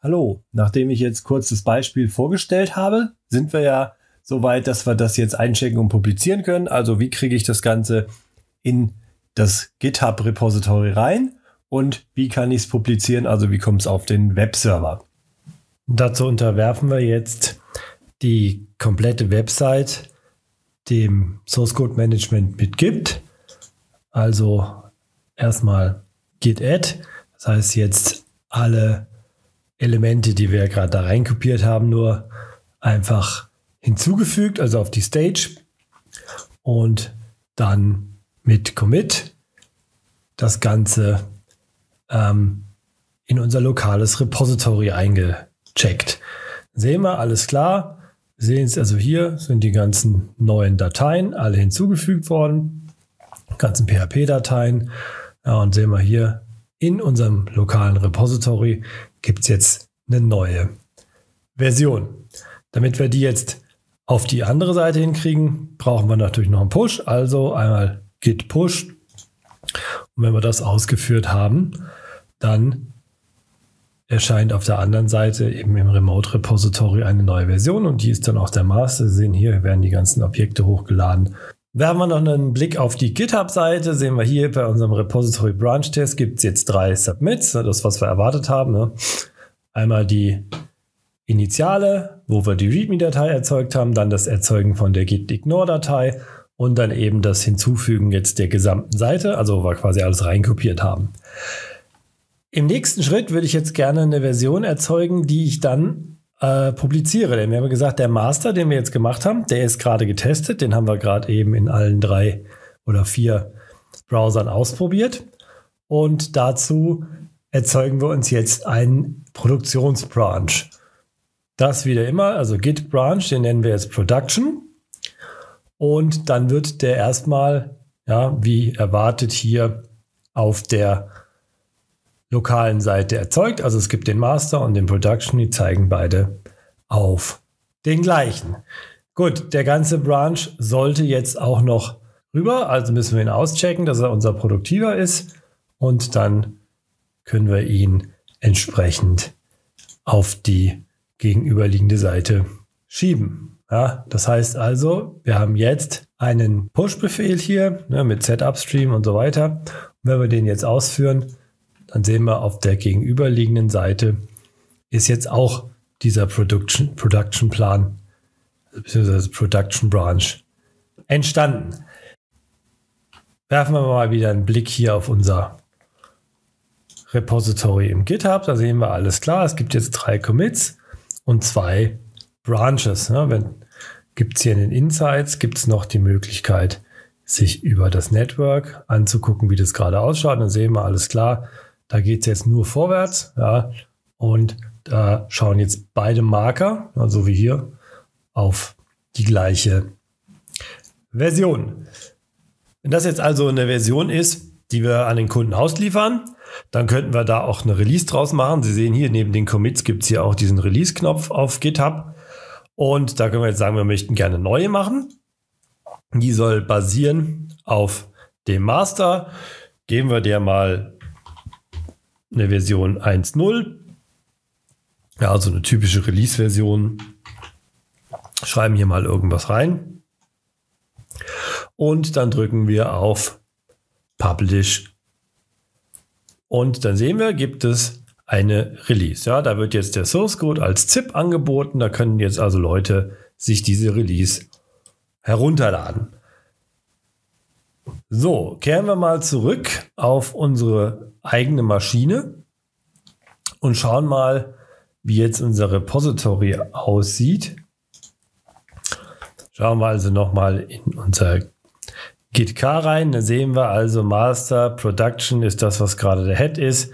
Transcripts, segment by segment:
Hallo, nachdem ich jetzt kurz das Beispiel vorgestellt habe, sind wir ja so weit, dass wir das jetzt einchecken und publizieren können. Also wie kriege ich das Ganze in das GitHub-Repository rein und wie kann ich es publizieren, also wie kommt es auf den Webserver. Dazu unterwerfen wir jetzt die komplette Website dem Source Code Management mitgibt. Also erstmal git add, das heißt jetzt alle Elemente, die wir gerade da reinkopiert haben, nur einfach hinzugefügt, also auf die Stage und dann mit Commit das Ganze ähm, in unser lokales Repository eingecheckt. Sehen wir, alles klar. Sehen es also hier sind die ganzen neuen Dateien alle hinzugefügt worden, ganzen PHP-Dateien. Ja, und sehen wir hier in unserem lokalen Repository gibt es jetzt eine neue Version. Damit wir die jetzt auf die andere Seite hinkriegen, brauchen wir natürlich noch einen Push. Also einmal git push. Und wenn wir das ausgeführt haben, dann erscheint auf der anderen Seite eben im Remote Repository eine neue Version und die ist dann auch der Master. Sie sehen hier, werden die ganzen Objekte hochgeladen. Werfen wir noch einen Blick auf die GitHub-Seite, sehen wir hier bei unserem Repository Branch Test gibt es jetzt drei Submits, das was wir erwartet haben. Ne? Einmal die Initiale, wo wir die README-Datei erzeugt haben, dann das Erzeugen von der git-ignore-Datei und dann eben das Hinzufügen jetzt der gesamten Seite, also wo wir quasi alles reinkopiert haben. Im nächsten Schritt würde ich jetzt gerne eine Version erzeugen, die ich dann äh, publiziere. Denn wir haben gesagt, der Master, den wir jetzt gemacht haben, der ist gerade getestet. Den haben wir gerade eben in allen drei oder vier Browsern ausprobiert. Und dazu erzeugen wir uns jetzt einen Produktionsbranch. Das wieder immer, also Git Branch, den nennen wir jetzt Production. Und dann wird der erstmal, ja, wie erwartet hier auf der lokalen Seite erzeugt. Also es gibt den Master und den Production, die zeigen beide auf den gleichen. Gut, der ganze Branch sollte jetzt auch noch rüber, also müssen wir ihn auschecken, dass er unser Produktiver ist und dann können wir ihn entsprechend auf die gegenüberliegende Seite schieben. Ja, das heißt also, wir haben jetzt einen Push-Befehl hier ne, mit Set-Upstream und so weiter. Und wenn wir den jetzt ausführen, dann sehen wir auf der gegenüberliegenden Seite ist jetzt auch dieser Production, Production Plan bzw. Production Branch entstanden. Werfen wir mal wieder einen Blick hier auf unser Repository im GitHub. Da sehen wir alles klar. Es gibt jetzt drei Commits und zwei Branches. Ne? Gibt es hier in den Insights, gibt es noch die Möglichkeit, sich über das Network anzugucken, wie das gerade ausschaut. Dann sehen wir alles klar. Da geht es jetzt nur vorwärts. Ja, und da schauen jetzt beide Marker, also wie hier, auf die gleiche Version. Wenn das jetzt also eine Version ist, die wir an den Kunden ausliefern, dann könnten wir da auch eine Release draus machen. Sie sehen hier neben den Commits gibt es hier auch diesen Release-Knopf auf GitHub. Und da können wir jetzt sagen, wir möchten gerne neue machen. Die soll basieren auf dem Master. Geben wir der mal eine Version 1.0. Ja, also eine typische Release-Version. Schreiben hier mal irgendwas rein. Und dann drücken wir auf Publish. Und dann sehen wir, gibt es eine Release. Ja, da wird jetzt der Source Code als ZIP angeboten. Da können jetzt also Leute sich diese Release herunterladen. So, kehren wir mal zurück auf unsere eigene Maschine und schauen mal, wie jetzt unser Repository aussieht. Schauen wir also nochmal in unser Git K rein. Da sehen wir also Master Production ist das, was gerade der Head ist.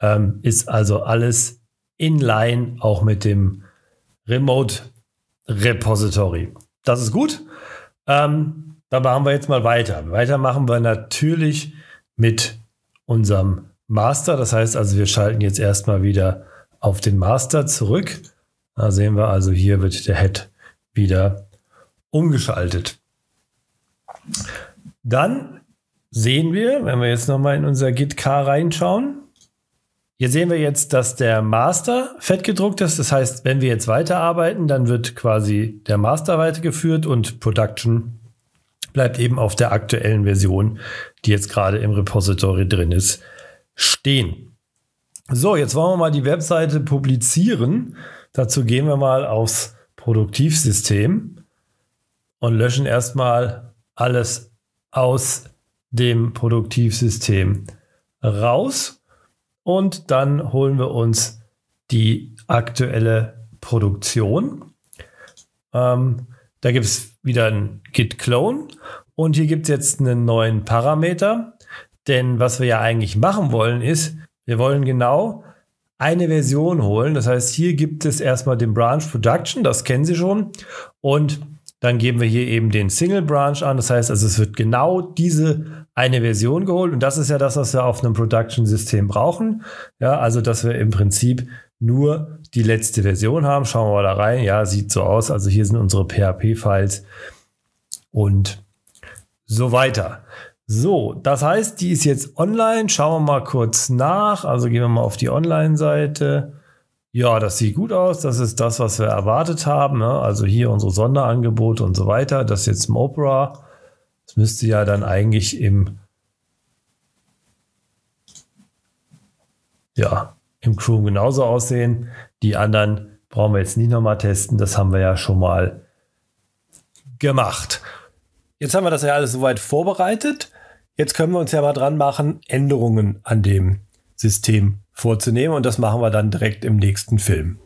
Ähm, ist also alles in line auch mit dem Remote Repository. Das ist gut. Ähm, da machen wir jetzt mal weiter. Weiter machen wir natürlich mit unserem Master. Das heißt also, wir schalten jetzt erstmal wieder auf den Master zurück. Da sehen wir also, hier wird der Head wieder umgeschaltet. Dann sehen wir, wenn wir jetzt nochmal in unser Git K reinschauen, Hier sehen wir jetzt, dass der Master fett gedruckt ist. Das heißt, wenn wir jetzt weiterarbeiten, dann wird quasi der Master weitergeführt und Production bleibt eben auf der aktuellen Version, die jetzt gerade im Repository drin ist, stehen. So, jetzt wollen wir mal die Webseite publizieren. Dazu gehen wir mal aufs Produktivsystem und löschen erstmal alles aus dem Produktivsystem raus und dann holen wir uns die aktuelle Produktion. Ähm, da gibt es wieder ein Git-Clone und hier gibt es jetzt einen neuen Parameter, denn was wir ja eigentlich machen wollen ist, wir wollen genau eine Version holen. Das heißt, hier gibt es erstmal den Branch Production, das kennen Sie schon. Und dann geben wir hier eben den Single Branch an. Das heißt, also es wird genau diese eine Version geholt. Und das ist ja das, was wir auf einem Production-System brauchen. Ja, also, dass wir im Prinzip nur die letzte Version haben. Schauen wir mal da rein. Ja, sieht so aus. Also hier sind unsere PHP-Files und so weiter. So, das heißt, die ist jetzt online. Schauen wir mal kurz nach. Also gehen wir mal auf die Online-Seite. Ja, das sieht gut aus. Das ist das, was wir erwartet haben. Ne? Also hier unsere Sonderangebote und so weiter. Das ist jetzt im Opera. Das müsste ja dann eigentlich im ja, im Chrome genauso aussehen. Die anderen brauchen wir jetzt nicht nochmal testen. Das haben wir ja schon mal gemacht. Jetzt haben wir das ja alles soweit vorbereitet. Jetzt können wir uns ja mal dran machen, Änderungen an dem System vorzunehmen und das machen wir dann direkt im nächsten Film.